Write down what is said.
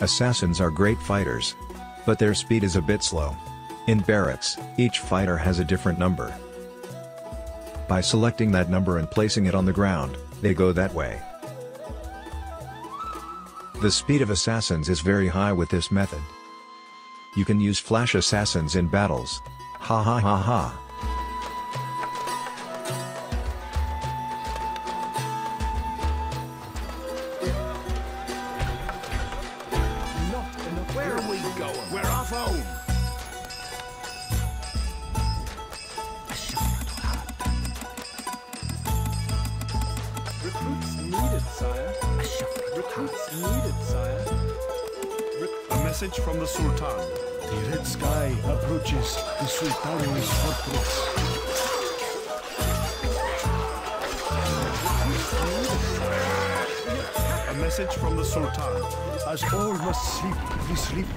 Assassins are great fighters. But their speed is a bit slow. In barracks, each fighter has a different number. By selecting that number and placing it on the ground, they go that way. The speed of assassins is very high with this method. You can use flash assassins in battles. Ha ha ha ha. Where are we going? We're off home. Recruits needed, sire. Recruits needed, sire. A message from the Sultan. The red sky approaches the Sultan's fortress. Message from the Sultan. As all must sleep, we sleep